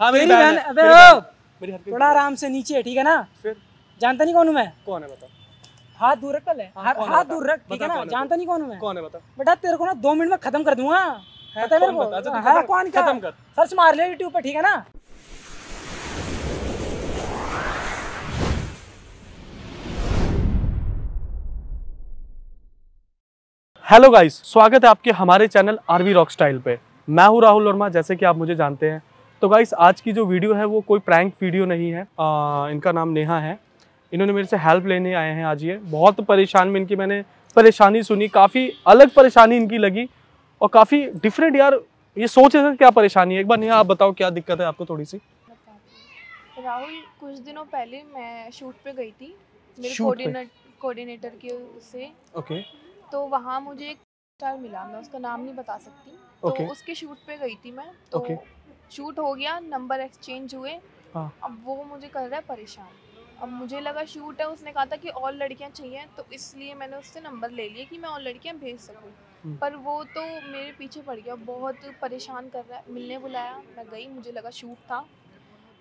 हाँ मेरी बहन अबे ओ! थोड़ा आराम से नीचे ठीक है ना? फिर? जानता नहीं कौन हूँ मैं? कौन है बता। हाथ दूर रख कर ले हाँ, हाथ हाथ दूर रख ठीक है ना? जानता नहीं कौन हूँ मैं? कौन है बता? बेटा तेरे को ना दो मिनट में खत्म कर दूँगा। पता है मेरे कौन अच्छा, को हाँ कौन क्या? खत्म कर। सर्च मार ले यूट्यूब पे ठीक है ना? हेलो गाइस स्वागत है आपके हमारे चैनल आरवी रॉक स्टाइल पे। मैं हूँ राहुल वर्मा जैसे कि आप मुझे जानते हैं। तो गाइस आज की जो वीडियो है वो कोई प्रैंक वीडियो नहीं है। आ, इनका नाम नेहा है। इन्होंने मेरे से हेल्प लेने आए हैं आज ये। बहुत परेशान में इनकी मैंने परेशानी सुनी। काफ़ी अलग परेशानी इनकी लगी और काफ़ी डिफरेंट यार। ये सोच रहे क्या परेशानी है? एक बार नेहा आप बताओ क्या दिक्कत है आपको थोड़ी सी? राहुल कुछ दिनों पहले मैं शूट पे गई थी मेरे कोऑर्डिनेट कोऑर्डिनेटर के से ओके तो वहाँ मुझे एक स्टार मिला मैं उसका नाम नहीं बता सकती। तो ओके उसके शूट पे गई थी मैं। तो ओके। शूट हो गया नंबर एक्सचेंज हुए। हाँ। अब वो मुझे कर रहा है परेशान। अब मुझे लगा शूट है उसने कहा था कि और लड़कियाँ चाहिए तो इसलिए मैंने उससे नंबर ले लिया कि मैं और लड़कियाँ भेज सकूँ। हम्म। पर वो तो मेरे पीछे पड़ गया बहुत परेशान कर रहा है। मिलने बुलाया मैं गई मुझे लगा शूट था।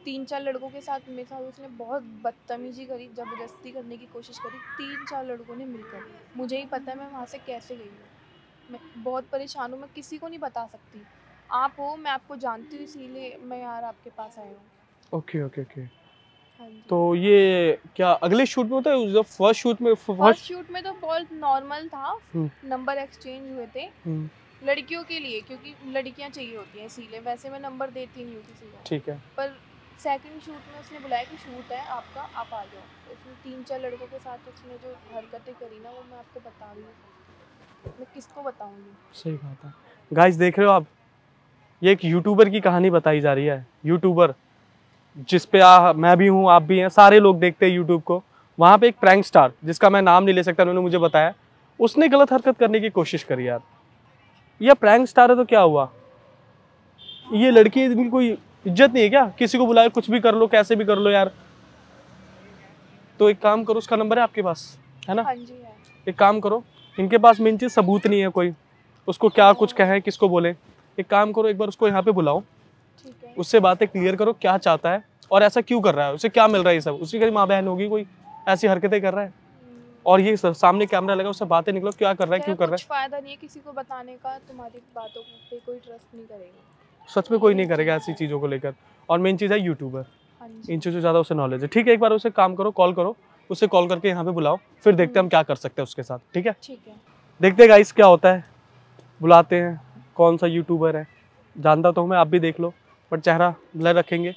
तीन चार लड़कों के साथ मेरे साथ उसने बहुत बदतमीजी करी ज़बरदस्ती करने की कोशिश करी। तीन चार लड़कों ने मिलकर। मुझे ही पता है मैं वहाँ से कैसे गई हूँ। मैं बहुत परेशान हूँ मैं किसी को नहीं बता सकती। आप हो मैं आपको जानती हूँ इसीलिए मैं यार आपके पास आई हूँ। ओके ओके ओके हाँ तो ये क्या अगले शूट में होता है? जब फ़र्स्ट शूट में फ़र्स्ट शूट में तो बहुत नॉर्मल था। हम्म। नंबर एक्सचेंज हुए थे। हम्म, लड़कियों के लिए क्योंकि लड़कियाँ चाहिए होती हैं इसीलिए। वैसे मैं नंबर देती नहीं हूँ किसी को। ठीक है। पर सेकंड शूट में उसने बुलाया कि शूट है आपका आप आ जाओ। तो उसने तीन चार लड़कों के साथ उसने जो हरकतें करी ना वो मैं आपको बता नहीं सकती मैं किसको बताऊँगी? सही बात है। गाइस देख रहे हो आप? ये एक यूट्यूबर की कहानी बताई जा रही है। यूट्यूबर जिस पे आ, मैं भी हूँ आप भी हैं सारे लोग देखते हैं यूट्यूब को। वहाँ पे एक प्रैंक स्टार जिसका मैं नाम नहीं ले सकता उन्होंने मुझे बताया। उसने गलत हरकत करने की कोशिश करी यार। ये प्रैंक स्टार है तो क्या हुआ? ये लड़की इनकी कोई इज़्ज़त नहीं है क्या? किसी को बुलाए कुछ भी कर लो कैसे भी कर लो यार। तो एक काम करो उसका नंबर है आपके पास है ना? है। एक काम करो इनके पास मेन चीज़ सबूत नहीं है कोई। उसको क्या कुछ कहें किसको बोले? एक काम करो एक बार उसको यहाँ पे बुलाओ। उससे बातें क्लियर करो क्या चाहता है और ऐसा क्यों कर रहा है उसे क्या मिल रहा है ये सब? उसकी कहीं माँ बहन होगी कोई ऐसी हरकतें कर रहा है? हम्म, और ये सर सामने कैमरा लगा उससे बातें निकलो क्या कर रहा है क्यों कर रहा है? फ़ायदा नहीं है किसी को बताने का तुम्हारी बातों पे कोई ट्रस्ट नहीं करेगा। सच में कोई नहीं करेगा ऐसी चीज़ों को लेकर। और मेन चीज़ है यूट्यूबर हाँ इन चीज़ों से ज़्यादा उसे नॉलेज है। ठीक है एक बार उसे काम करो कॉल करो उसे कॉल करके यहाँ पे बुलाओ फिर देखते हैं हम क्या कर सकते हैं उसके साथ। ठीक है? ठीक है। देखते हैं गाइस क्या होता है। बुलाते हैं। कौन सा यूट्यूबर है? जानता तो हूँ मैं आप भी देख लो बट चेहरा ब्लर रखेंगे।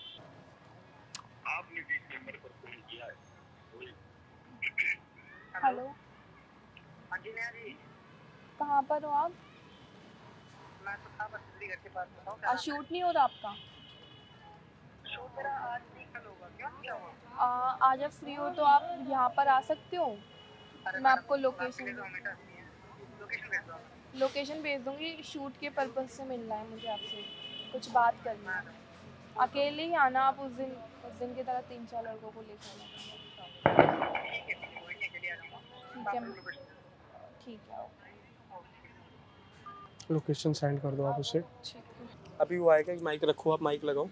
हेलो। कहाँ पर हो आप? आज शूट नहीं हो रहा आपका? आज आप फ्री हो तो आप यहाँ पर आ सकते हो। मैं आपको लोकेशन लोकेशन भेज दूँगी शूट के पर्पज से मिलना है मुझे आपसे। कुछ बात करनी है। अकेले ही आना आप उस दिन उस दिन की तरह तीन चार लड़कों को लेकर आना। ठीक है ठीक है लोकेशन सेंड कर दो आप उसे। अभी वो आएगा माइक रखो आप माइक लगाओ।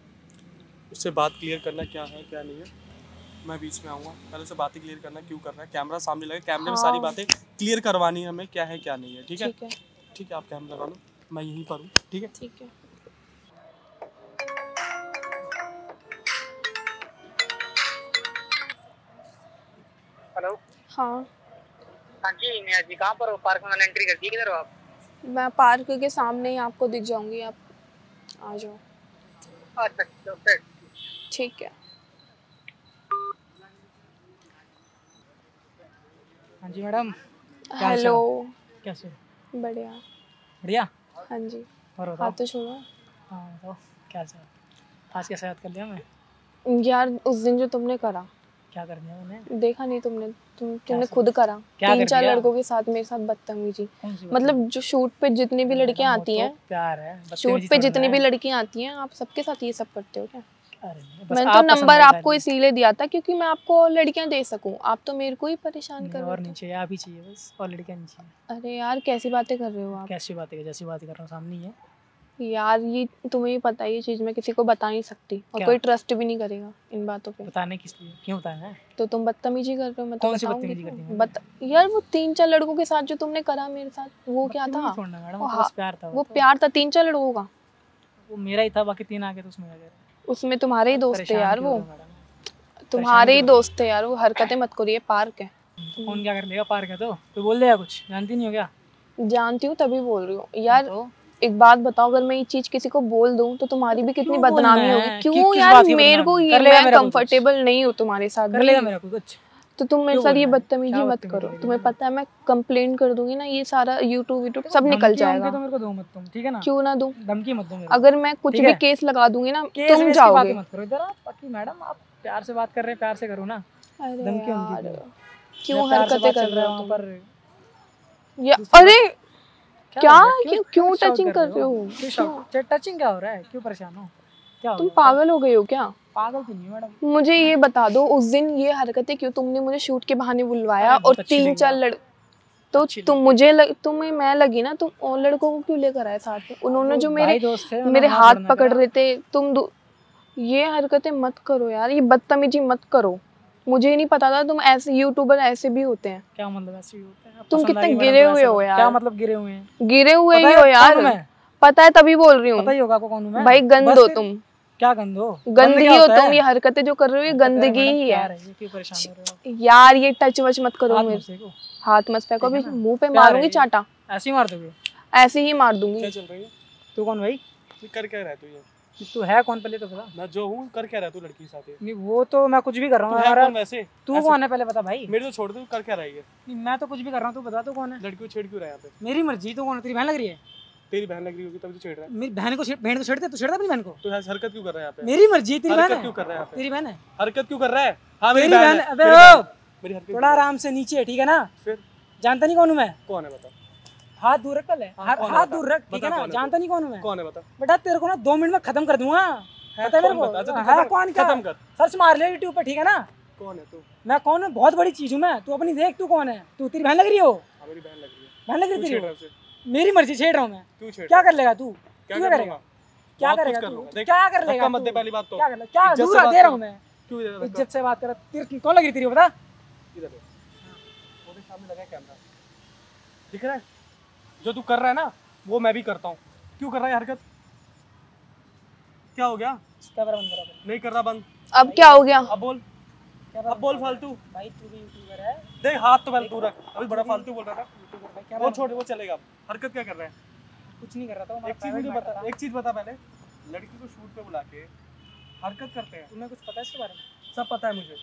उससे बात क्लियर करना क्या है क्या नहीं है। मैं बीच में आऊँगा। पहले से बातें क्लियर करना क्यों कर रहा है। कैमरा सामने लगे कैमरे में सारी हाँ। बातें क्लियर करवानी है हमें क्या है क्या नहीं है? ठीक है। ठीक है आप कैमरा लगा लो। मैं यहीं पर हूँ ठीक है? ठीक है। हेलो हाँ। हाँ जी नेहा जी कहाँ पर हो? पार्क में मैंने एंट्री कर दी किधर हो आप? मैं पार्क के सामने ही आपको दिख जाऊँगी आप आ जाओ। अच्छा अच्छा ठीक है। हाँ जी मैडम। हेलो कैसे बढ़िया। बढ़िया? हाँ जी। और हाथ बताओ तो छोड़ो हाँ बताओ क्या चल आज कैसे याद कर लिया मैं यार उस दिन जो तुमने करा। क्या कर दिया मैंने? देखा नहीं तुमने। तुम तुमने खुद करा। क्या तीन कर चार? लड़कों के साथ मेरे साथ बदतमीजी। मतलब जो शूट पे जितनी भी लड़कियाँ आती तो हैं प्यार है शूट पे जितनी भी। लड़कियाँ आती हैं आप सबके साथ ये सब करते हो क्या? मैंने तो नंबर आपको इसीलिए दिया था क्योंकि मैं आपको लड़कियाँ दे सकूँ। आप तो मेरे को ही परेशान कर और रहे नहीं चाहिए आप ही चाहिए बस और लड़कियाँ नहीं चाहिए। अरे यार कैसी बातें कर रहे हो आप? कैसी बातें कर जैसी बातें कर रहा हूँ सामने ही है। यार ये तुम्हें भी पता है ये चीज़ मैं किसी को बता नहीं सकती और कोई ट्रस्ट भी नहीं करेगा इन बातों पे। बताने किस लिए? क्यों बताना है? तो तुम बदतमीजी कर रहे हो मैं तो बताऊँगी। बत यार वो तीन चार लड़कों के साथ जो तुमने करा मेरे साथ वो क्या था? वो तो हा- प्यार था वो तो। प्यार था तीन चार लड़कों का। वो मेरा ही था बाकी तीन आगे तो उसमें? उसमें तुम्हारे ही दोस्त है यार वो? तुम्हारे ही दोस्त थे यार वो। हरकतें मत करिए पार्क है। फ़ोन क्या कर लेगा पार्क है तो। तो बोल देगा कुछ? जानती नहीं हो क्या? जानती हूँ तभी बोल रही हूँ। यार तो? एक बात बताओ अगर मैं ये चीज़ किसी को बोल दूँ तो तुम्हारी भी कितनी बदनामी होगी? क्यों यार मेरे को ये मैं कंफर्टेबल नहीं हूँ तुम्हारे साथ कर लेगा मेरा कुछ। तो तुम मेरे साथ ये बदतमीजी मत करो। तुम्हें पता है मैं कंप्लेन कर दूँगी ना ये सारा यूट्यूब यूट्यूब सब निकल जाएगा। तो मेरे को दो मत तुम ठीक है ना? क्यों ना दूँ? धमकी मत दो अगर मैं कुछ भी केस लगा दूँगी ना तुम जाओगे। मत करो। इधर आप मैडम आप प्यार से बात कर रहे हैं प्यार से करो ना। धमकी क्यों? हरकतें कर रहे हो पर ये अरे क्या? क्यों? क्यों टचिंग कर रहे हो? टचिंग क्या हो रहा है? क्यों परेशान हो? क्या तुम पागल हो गए हो क्या? पागल तो नहीं मैडम। मुझे ये बता दो उस दिन ये हरकतें क्यों तुमने मुझे शूट के बहाने बुलवाया और तीन चार। लड़ तो तुम मुझे लग, तुम्हें मैं लगी ना तुम और लड़कों को क्यों लेकर आए साथ में? उन्होंने जो मेरे दोस्त मेरे हाथ पकड़ रहे थे तुम ये हरकतें मत करो यार ये बदतमीजी मत करो। मुझे नहीं पता था तुम ऐसे यूट्यूबर ऐसे भी होते हैं। क्या मतलब ऐसे ही होता है? तुम कितने गिरे हुए हो। यार। क्या मतलब गिरे हुए हैं? गिरे हुए ही हो यार। पता है तभी बोल रही हूँ। हूँ भाई गंद हो तुम। क्या गंदो? गंद गंदगी हो तुम? ये हरकतें जो कर रहे हो ये गंदगी ही है। यार ये टच वच मत करो मेरे। हाथ मत फेंको अभी मुँह पे मारूँगी चाटा। ऐसे ही मार दोगे? ऐसे ही मार दूँगी। क्या चल रही है? तू कौन भाई? ये कर क्या रहा है तू ये? तू है कौन पहले तो बता मैं जो हूँ कर क्या रहा तू लड़की के साथ नहीं वो तो मैं कुछ भी कर रहा हूँ कौन वैसे? तू कौन है पहले बता भाई? मेरे तो छोड़ दे कर क्या रहा है ये? नहीं मैं तो कुछ भी कर रहा हूँ तू बता तू कौन है? लड़की को छेड़ क्यों रहा है यहाँ पे? मेरी मर्ज़ी तू कौन है? तेरी बहन लग रही है? तेरी बहन लग रही होगी तभी तो छेड़ रहा है। मेरी बहन को बहन को छेड़ते तू छेड़ता अपनी बहन को? तू हरकत क्यों कर रहा है यहाँ पे? मेरी मर्ज़ी तेरी बहन है। क्यों कर रहा है यहाँ पे? तेरी बहन है। हरकत क्यों कर रहा है? हाँ मेरी बहन अबे ओ मेरी हरकत थोड़ा आराम से नीचे ठीक है ना? फिर? जानता नहीं कौन हूँ मैं? कौन है बता? हाथ दूर रख पहले। हाँ, हाथ है? दूर रख ठीक है ना? है तू? जानता नहीं कौन हूँ मैं? कौन है बता? बेटा तेरे को ना दो मिनट में खत्म कर दूँगा पता है मेरे कौन को? अच्छा, तू है खत्म- कौन खत्म कर। सर्च मार ले यूट्यूब पे ठीक है ना? कौन है तू? मैं कौन हूँ? बहुत बड़ी चीज़ हूँ मैं। तू अपनी देख तू कौन है? तू तेरी बहन लग रही हो? हाँ मेरी बहन लग रही है। बहन लग रही तू है तेरी है मेरी मर्ज़ी छेड़ रहा हूँ मैं। तू छेड़ क्या कर लेगा तू? क्या कर करेगा। क्या करेगा तू? क्या कर लेगा मत पहली बात तो। क्या कर क्या दे रहा हूँ मैं। क्यों इज़्ज़त से बात कर तेरे कौन लग रही तेरी बता। इधर वो सामने लगा कैमरा दिख रहा है? जो तू कर रहा है ना वो मैं भी करता हूँ। क्यों कर रहा है हरकत? क्या हो गया? कैमरा बंद करा नहीं कर रहा बंद। अब क्या हो गया? अब बोल। अब बोल फालतू। भाई तू भी यूट्यूबर है। देख हाथ तो पहले तू रख। अभी बड़ा फालतू बोल रहा था। भाई वो छोड़ वो चलेगा हरकत क्या कर रहा है? कुछ नहीं कर रहा था एक चीज़ मुझे बता एक चीज़ बता पहले। लड़की को शूट पे बुला के हरकत करते हैं। तुम्हें कुछ पता है इसके बारे में? सब पता है मुझे।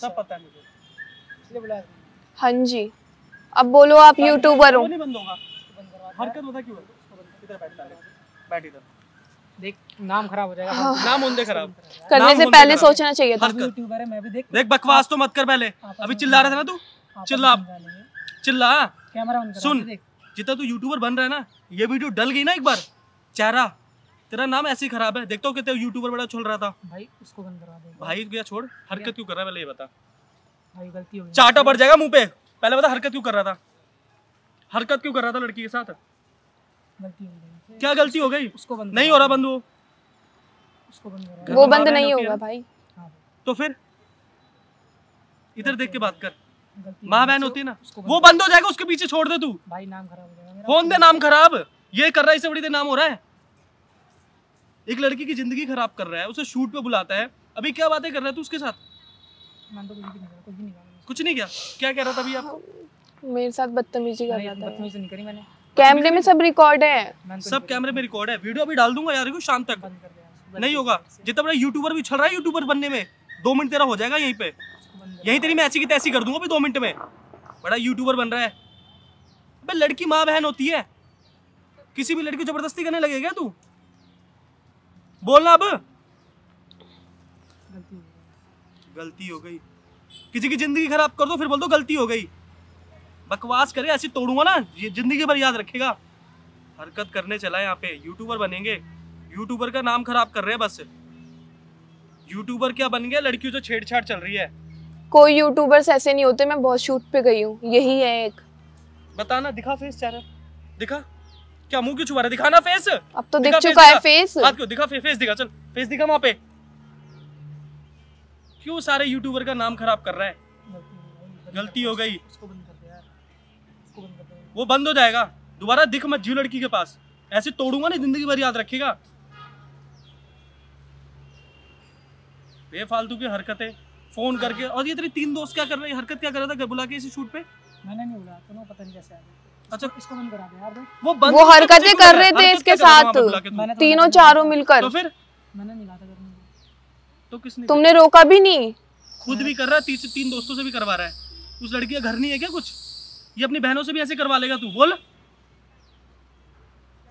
सब पता है मुझे। इसलिए बुलाया। हाँ जी। अब बोलो आप यूट्यूबर हो। नहीं बंद होगा। हरकत बता क्यों है? इधर बैठ बैठ इधर। देख नाम खराब हो जाएगा। हाँ। नाम होंगे खराब। करने से पहले सोचना चाहिए था। यूट्यूबर है मैं भी देख देख बकवास तो मत कर पहले। अभी चिल्ला रहा था ना तू? चिल्ला। चिल्ला। कैमरा सुन। जितना तू यूट्यूबर बन रहा है ना ये वीडियो डल गई ना एक बार? चेहरा तेरा नाम ऐसे ही खराब है। देखता हूँ कितने यूट्यूबर बड़ा चल रहा था। भाई उसको बंद करवा दे। भाई क्या छोड़? हरकत क्यों कर रहा है? पहले ये बता। भाई गलती हो गई। चाटा बढ़ जाएगा मुँह पे। पहले बता हरकत क्यों कर रहा था? हरकत क्यों कर रहा था लड़की के साथ? गलती हो गई। क्या गलती हो गई? उसको बंद नहीं हो रहा बंद वो। उसको बंद वो बंद नहीं होगा भाई। हाँ। तो फिर? इधर देख के बात कर। माँ बहन होती है ना वो बंद हो जाएगा उसके पीछे छोड़ दे तू। भाई नाम खराब हो जाएगा मेरा। कौन दे नाम खराब। ये कर रहा है इससे बड़ी देर नाम हो रहा है। एक लड़की की ज़िंदगी खराब कर रहा है उसे शूट पे बुलाता है। अभी क्या बातें कर रहा है तू उसके साथ? तो कुछ भी नहीं कुछ नहीं किया। क्या कह रहा था अभी आप मेरे साथ बदतमीजी कर रहा था। बदतमीजी नहीं करी मैंने। कैमरे में सब रिकॉर्ड है। तो सब कैमरे में रिकॉर्ड है। वीडियो अभी डाल दूँगा यार को शाम तक। नहीं होगा। जितना बड़ा यूट्यूबर भी चल रहा है यूट्यूबर बनने में दो मिनट तेरा हो जाएगा यहीं पे। यहीं तेरी मैं ऐसी की तैसी कर दूँगा दो मिनट में। बड़ा यूट्यूबर बन रहा है। अबे लड़की माँ बहन होती है। किसी भी लड़की ज़बरदस्ती करने लगेगा तू? बोलना अब। गलती हो गई। किसी की ज़िंदगी खराब कर दो, फिर बोल दो गलती हो गई। बकवास करे, ऐसी तोड़ूँगा ना, ये ज़िंदगी भर याद रखेगा। हरकत करने चला यहाँ पे। यूट्यूबर बनेंगे। यूट्यूबर का नाम खराब कर रहे हैं बस। यूट्यूबर क्या बन गया? लड़कियों से छेड़छाड़ चल रही है। कोई यूट्यूबर्स ऐसे नहीं होते मैं बहुत शूट पे गई हूँ। यही है एक। बताना दिखा फेस चेहरा। दिखा। क्या मुँह क्यों छुपा रहा दिखाना फेस अब तो दिख चुका है फेस हाथ क्यों? दिखा फेस दिखा। चल फेस दिखा वहाँ पे। क्यों सारे यूट्यूबर का नाम खराब कर रहा है? गलती हो गई। उसको बंद कर दे यार। उसको बंद कर दे। वो बंद हो जाएगा। दोबारा दिख मत जियो लड़की के पास। ऐसे तोड़ूँगा ना ज़िंदगी भर याद रखेगा। बेफालतू की हरकतें। फ़ोन करके और ये तेरे तीन दोस्त क्या कर रहे हैं? हरकत क्या कर रहा था? घर बुला के इसी शूट पे? मैंने नहीं बोला तो पता नहीं कैसे आ गया। अच्छा। इसको बंद करा दे यार वो बंद वो हरकतें कर रहे थे इसके साथ। तू? तीनों चारों मिलकर। तो फिर? मैंने नहीं था करने तो किसने तुमने रोका भी नहीं। खुद भी कर रहा है तीन तीन दोस्तों से भी करवा रहा है। उस लड़की का घर नहीं है क्या कुछ? ये अपनी बहनों से भी ऐसे करवा लेगा तू? बोल।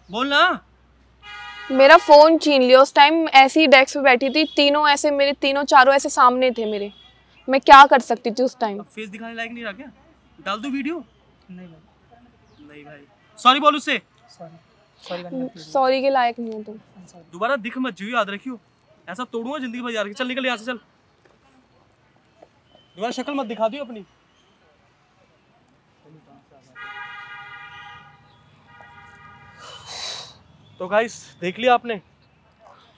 बोल ना। मेरा फ़ोन छीन लिया। उस टाइम ऐसी ही डेस्क पे बैठी थी तीनों ऐसे मेरे तीनों चारों ऐसे सामने थे मेरे। मैं क्या कर सकती थी उस टाइम फेस दिखाने लायक नहीं रहा क्या? डाल दो वीडियो नहीं भाई। नहीं भाई। सॉरी बोल उससे। सॉरी सॉरी करने की सॉरी के लायक नहीं हो तुम। दोबारा दिख मत जियो याद रखियो। ऐसा तोड़ूँगा ज़िंदगी भर यार चल निकल यहाँ से चल। दोबारा शक्ल मत दिखा दियो अपनी। तो गाइस देख लिया आपने?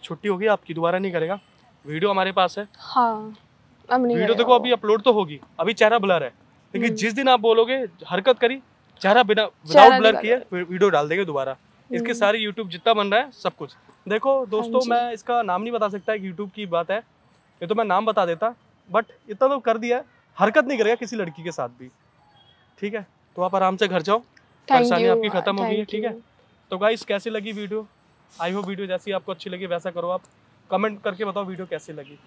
छुट्टी होगी आपकी दोबारा नहीं करेगा। वीडियो हमारे पास है। हाँ अब नहीं वीडियो देखो अभी अपलोड तो होगी। अभी चेहरा ब्लर है। लेकिन हम्म। जिस दिन आप बोलोगे हरकत करी चेहरा बिना विदाउट ब्लर किए वीडियो डाल देंगे दोबारा। इसके हम्म। सारे यूट्यूब जितना बन रहा है सब कुछ। देखो दोस्तों जी। मैं इसका नाम नहीं बता सकता यूट्यूब की बात है। ये तो मैं नाम बता देता बट इतना तो कर दिया हरकत नहीं करेगा किसी लड़की के साथ भी। ठीक है? तो आप आराम से घर जाओ। परेशानी आपकी खत्म हो गई है ठीक है. तो गाइस कैसी लगी वीडियो आई होप वीडियो जैसी आपको अच्छी लगी, वैसा करो आप। कमेंट करके बताओ वीडियो कैसी लगी।